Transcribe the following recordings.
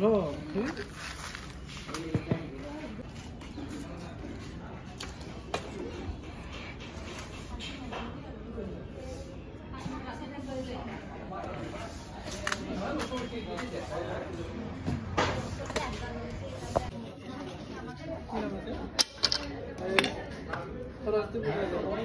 ロークトラストブルーの方に。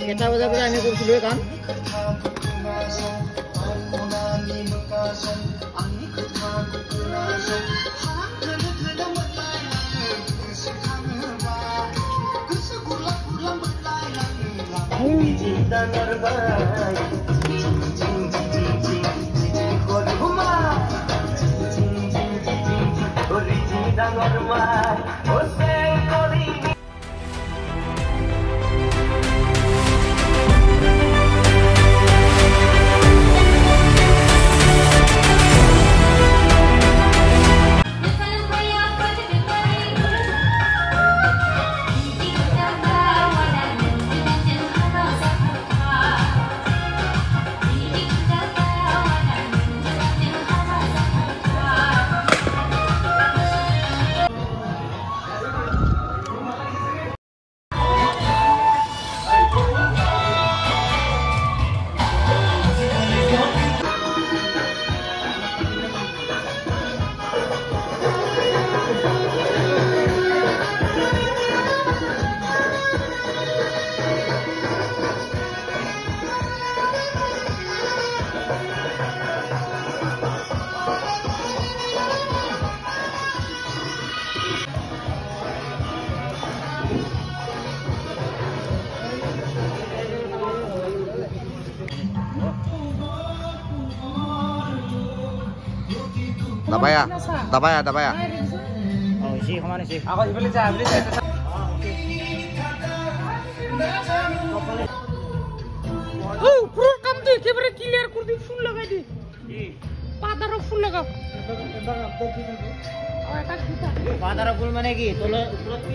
কেইটা বজাৰ পৰা আমি কৰিছিলোঁ এই சந்தனர்வாய் Dabaya. Dabaya, dabaya. অঁ হৈছে সমান হৈছে আকৌ সিফালে যা সিফালে যা পুরো কামটো একেবারে ক্লিয়ার করে দি ফুল লাগাই দি পাতারও ফুল লাগাও পাতাৰ ফুল মানে কি তলৰ ওপৰত কি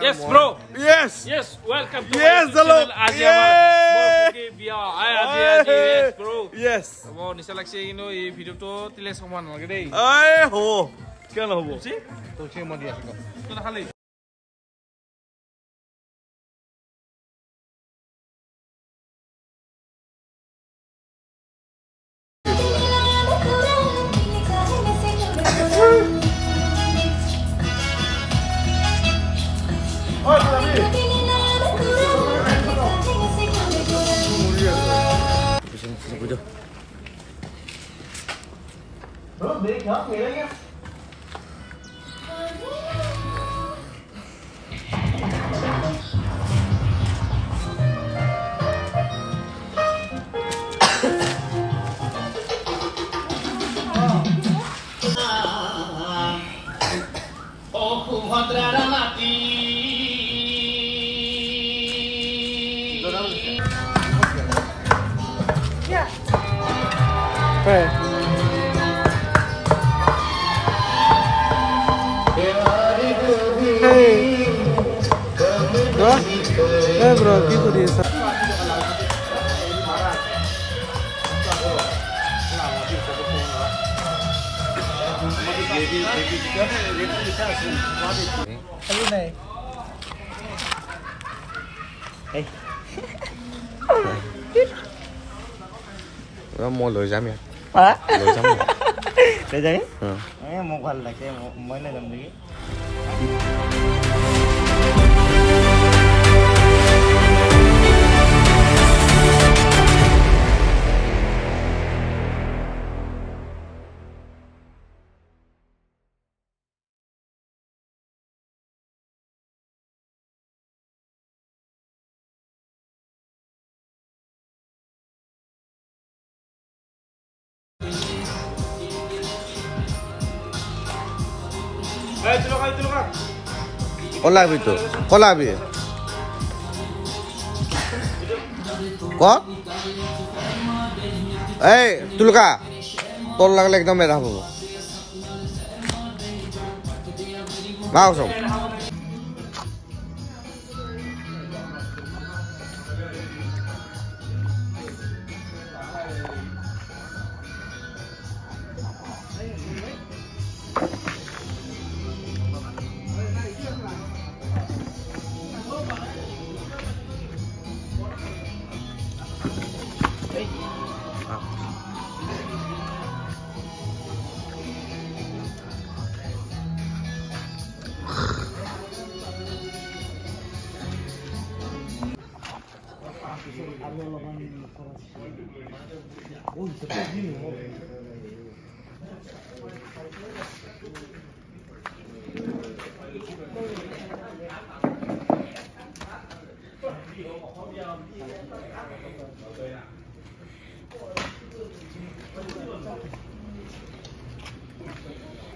Yes, bro. Yes. Yes. Welcome to yes, the channel. Yes, hello. Yes. Yes, bro. Yes. Come on, Nisha Lakshmi. You know, this video to tell us how much money. Hey, ho. What's going on, bro? See. So, see, money. So, how much? Nước đi, nhớ nghĩa nhé encontrar Hey. Bro কি করি মই লৈ যাম ইয়াত হা লৈ যাম ইয়াত। লৈ যাবি অ। এ মোক ভাল লাগে ম- মই লৈ যাম নেকি লাগবি তো ওলাবি ক? এই তুলকা তোর লাগলে একদম বেড়া হব। ভাও আল্লাহ লবণ খরচ ওই তো দিন Thank you.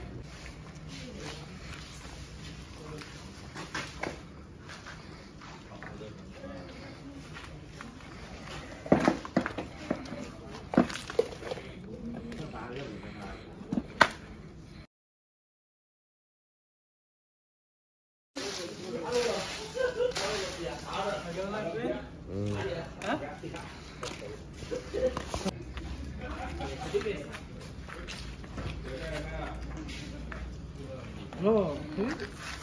Hello. Hmm. Huh? Hello. Hmm?